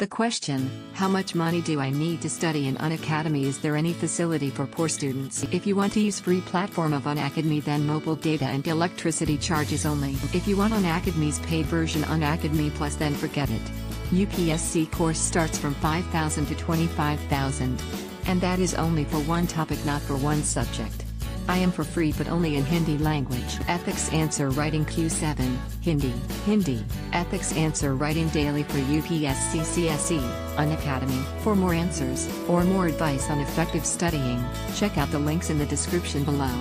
The question, how much money do I need to study in Unacademy is there any facility for poor students? If you want to use free platform of Unacademy then mobile data and electricity charges only. If you want Unacademy's paid version Unacademy Plus then forget it. UPSC course starts from 5,000 to 25,000. And that is only for one topic not for one subject. I am for free but only in Hindi language. Ethics Answer Writing Q7, Hindi, Hindi, Ethics Answer Writing Daily for UPSC CSE, Unacademy. For more answers, or more advice on effective studying, check out the links in the description below.